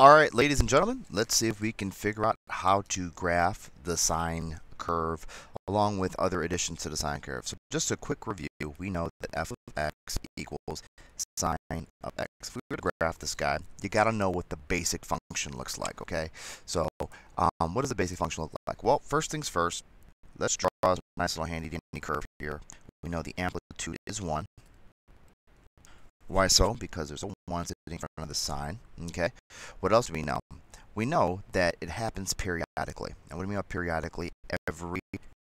All right, ladies and gentlemen, let's see if we can figure out how to graph the sine curve along with other additions to the sine curve. So just a quick review, we know that f of x equals sine of x. If we were to graph this guy, you got to know what the basic function looks like, okay? So um, what does the basic function look like? Well, first things first, let's draw a nice little handy dandy curve here. We know the amplitude is 1. Why so? Because there's a 1 sitting in front of the sine. Okay. What else do we know? We know that it happens periodically. And what do we mean by periodically? Every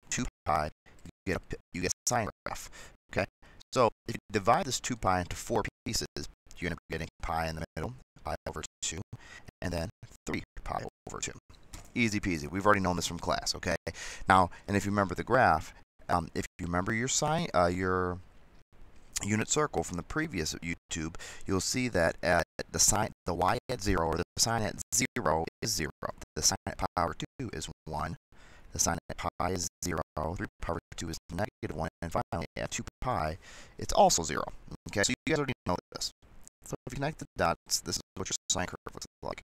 2 pi, you get a, you get a sine graph. Okay. So if you divide this 2 pi into four pieces, you're going to be getting pi in the middle, pi over 2, and then 3 pi over 2. Easy peasy. We've already known this from class. Okay. Now, and if you remember the graph, um, if you remember your sine, uh, your unit circle from the previous YouTube, you'll see that at the sine, the y at 0, or the sine at 0 is 0. The sine at pi over 2 is 1. The sine at pi is 0. 3 pi over 2 is negative 1. And finally, at 2 pi, it's also 0. Okay, so you guys already know this. So if you connect the dots, this is what your sine curve looks like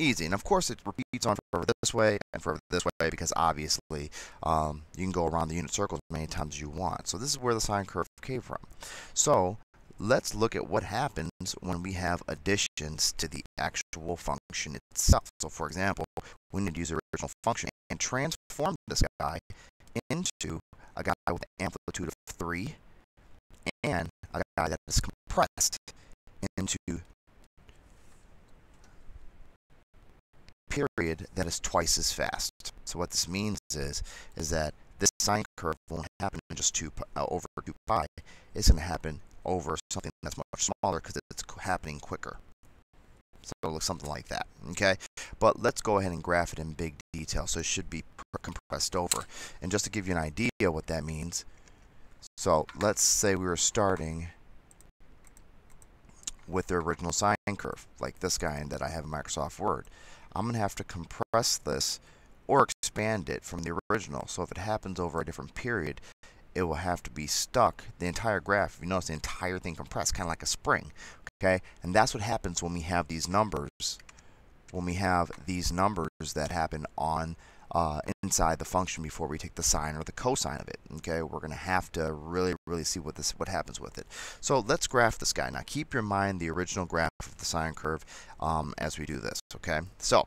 easy. And of course, it repeats on forever this way and forever this way because obviously um, you can go around the unit circle as many times as you want. So this is where the sine curve came from. So let's look at what happens when we have additions to the actual function itself. So for example, we need to use the original function and transform this guy into a guy with an amplitude of 3 and a guy that is compressed into period that is twice as fast. So what this means is, is that this sine curve won't happen in just two uh, over 2 pi. It's going to happen over something that's much smaller because it's happening quicker. So it'll look something like that, okay? But let's go ahead and graph it in big detail. So it should be compressed over. And just to give you an idea what that means, so let's say we were starting with the original sine curve, like this guy that I have in Microsoft Word. I'm going to have to compress this or expand it from the original. So if it happens over a different period, it will have to be stuck, the entire graph, if you notice the entire thing compressed, kind of like a spring. Okay, and that's what happens when we have these numbers, when we have these numbers that happen on uh, inside the function before we take the sine or the cosine of it. Okay, we're going to have to really, really see what this what happens with it. So let's graph this guy. Now keep your mind the original graph of the sine curve um, as we do this. Okay, so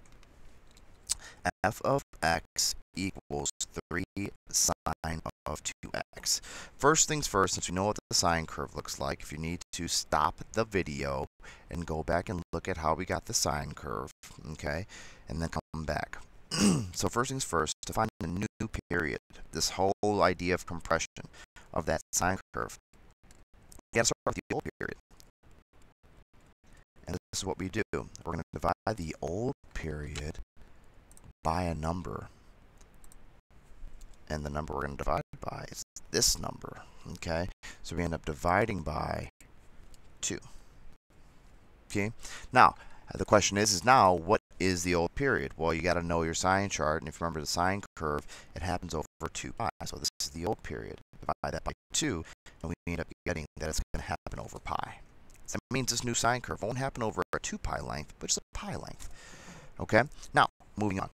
f of x equals 3 sine of 2x. First things first, since we know what the sine curve looks like, if you need to stop the video and go back and look at how we got the sine curve, okay, and then come back. so first things first, to find a new period, this whole idea of compression of that sine curve, you gotta start with the old period. And this is what we do. We're to divide the old period by a number. And the number we're to divide by is this number. Okay? So we end up dividing by 2. Okay? Now, the question is, is now, what is the old period? Well, you got to know your sine chart, and if you remember the sine curve, it happens over 2 pi. So this is the old period. Divide that by 2, and we end up getting that it's going to happen over pi. So that means this new sine curve won't happen over a 2 pi length, but just a pi length. Okay? Now, moving on.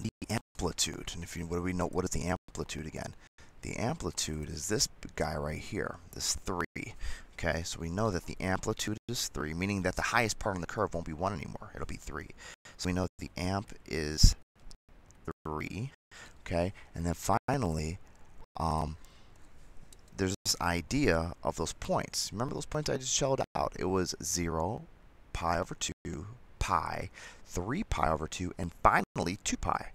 The amplitude. And if you, what do we know? What is the amplitude again? The amplitude is this guy right here, this 3. Okay, so we know that the amplitude is 3, meaning that the highest part on the curve won't be 1 anymore. It'll be 3. So we know that the amp is 3. Okay, and then finally, um, there's this idea of those points. Remember those points I just shelled out? It was 0, pi over 2, pi, 3 pi over 2, and finally 2 pi.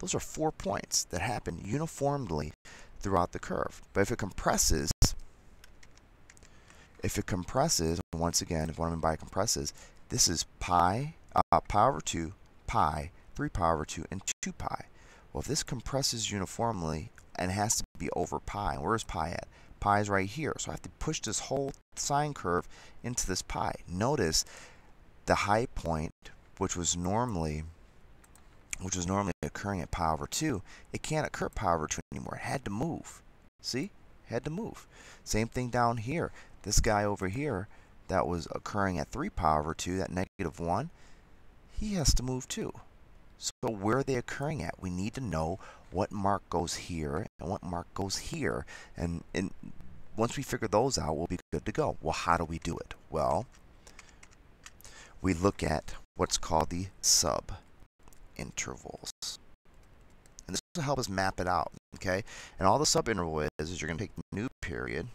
Those are four points that happen uniformly throughout the curve. But if it compresses, if it compresses, once again, if what I mean by compresses, this is pi, uh, pi over 2, pi, 3 pi over 2, and 2 pi. Well, if this compresses uniformly and has to be over pi, where's pi at? Pi is right here, so I have to push this whole sine curve into this pi. Notice the high point, which was normally which was normally occurring at pi over 2, it can't occur pi over 2 anymore. It had to move. See? It had to move. Same thing down here. This guy over here, that was occurring at 3 pi over 2, that negative 1, he has to move too. So where are they occurring at? We need to know what mark goes here and what mark goes here. And, and once we figure those out, we'll be good to go. Well, how do we do it? Well, we look at what's called the sub intervals. And this will help us map it out, okay? And all the sub interval is, is you're going to take the new period,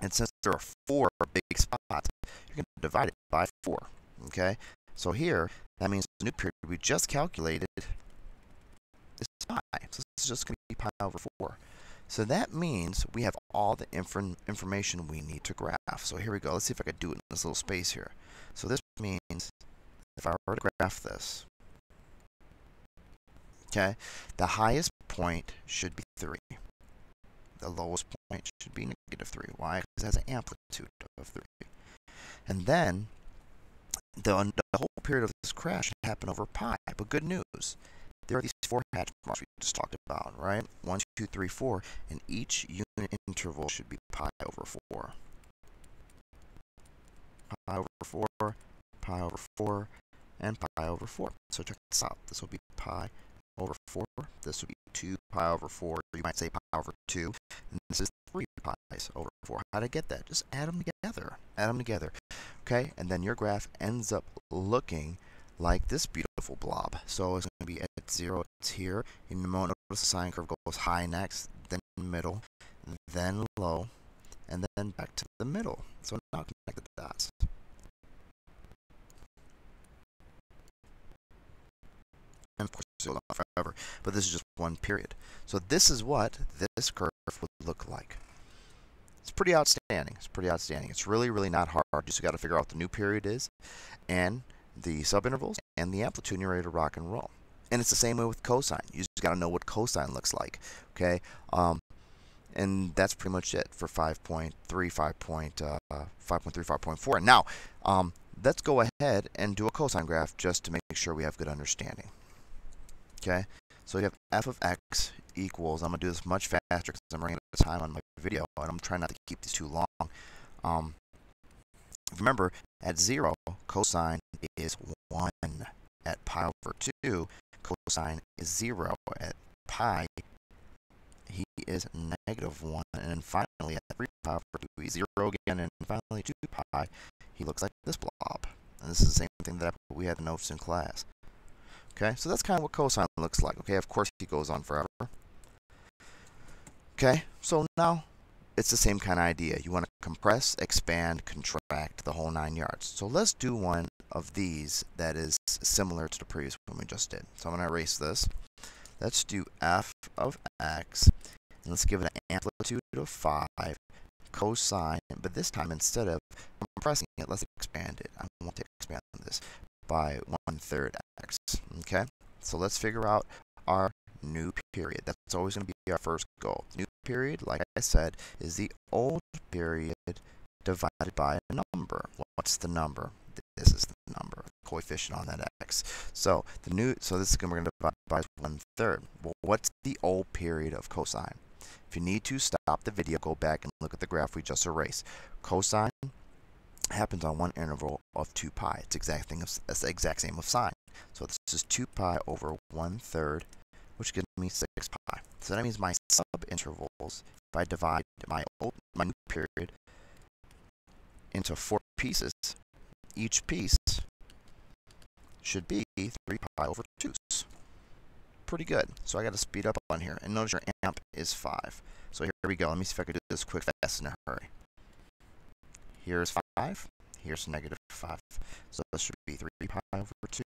and since there are four big spots, you're going to divide it by four, okay? So here, that means the new period we just calculated is pi. So this is just going to be pi over 4. So that means we have all the inf information we need to graph. So here we go. Let's see if I can do it in this little space here. So this means if I were to graph this, okay, the highest point should be 3. The lowest point should be negative 3. Why? Because it has an amplitude of 3. And then the, the whole period of this crash happened over pi. But good news, there are these four hatch marks we just talked about, right? One, two, three, four, and each unit interval should be pi over 4. Pi over 4, pi over 4, and pi over 4. So check this out. This will be pi over 4. This would be 2 pi over 4. You might say pi over 2. And this is 3 pi's over 4. How'd I get that? Just add them together. Add them together. Okay, and then your graph ends up looking like this beautiful blob. So it's going to be at 0, it's here. In the moment, notice the sine curve goes high next, then middle, then low, and then back to the middle. So now connect the dots. And of course, it'll not forever, but this is just one period. So this is what this curve would look like. It's pretty outstanding. It's pretty outstanding. It's really, really not hard. You just got to figure out what the new period is and the subintervals and the amplitude and you're ready to rock and roll. And it's the same way with cosine. You just got to know what cosine looks like. Okay. Um, and that's pretty much it for 5.3, 5.3, uh, 5.4. Now, um, let's go ahead and do a cosine graph just to make sure we have good understanding. Okay, so you have f of x equals, I'm going to do this much faster because I'm running out of time on my video, and I'm trying not to keep these too long. Um, remember, at 0, cosine is 1. At pi over 2, cosine is 0. At pi, he is negative 1. And then finally, at 3 pi over 2, he's 0 again. And finally, 2 pi, he looks like this blob. And this is the same thing that we had notes in class. Okay, so that's kind of what cosine looks like. Okay, of course he goes on forever. Okay, so now it's the same kind of idea. You want to compress, expand, contract the whole nine yards. So let's do one of these that is similar to the previous one we just did. So I'm going to erase this. Let's do f of x, and let's give it an amplitude of 5, cosine, but this time instead of compressing it, let's expand it. I want to expand this by one-third x. Okay, so let's figure out our new period. That's always going to be our first goal. New period, like I said, is the old period divided by a number. What's the number? This is the number, coefficient on that x. So the new, so this is going to divide by one third. Well, what's the old period of cosine? If you need to stop the video, go back and look at the graph we just erased. Cosine happens on one interval of 2 pi. It's exact thing of, it's the exact same of sine. So this is 2 pi over 1 third which gives me 6 pi. So that means my subintervals, if I divide my old, my new period into four pieces, each piece should be 3 pi over 2. Pretty good. So I got to speed up on here. And notice your amp is 5. So here we go. Let me see if I can do this quick, fast, in a hurry. Here's 5. Here's negative 5. So this should be 3 pi over 2.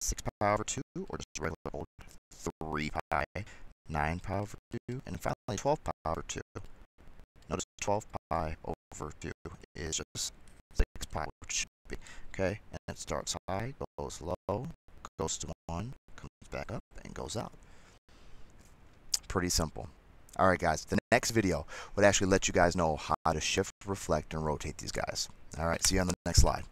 6 pi over 2, or just regular old 3 pi, 9 pi over 2, and finally 12 pi over 2. Notice 12 pi over 2 is just 6 pi, which should be, okay? And it starts high, goes low, goes to 1, comes back up, and goes out. Pretty simple. Alright guys, the next video would actually let you guys know how to shift, reflect, and rotate these guys. Alright, see you on the next slide.